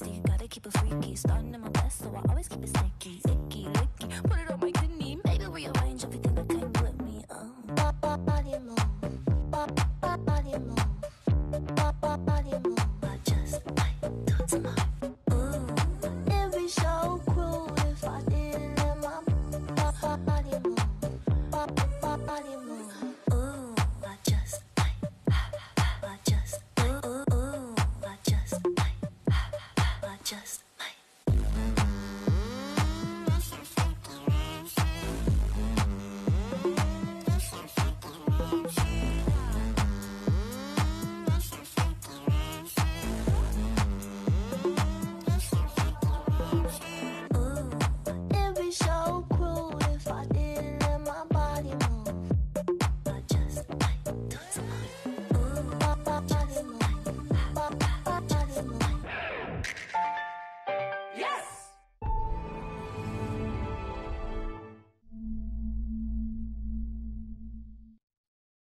nasty. Gotta keep it freaky. Starting in my best, so I always keep it sticky. Icky, licky. Put it on my kidney. Maybe rearrange everything that came with me. Oh. Body alone. Body alone.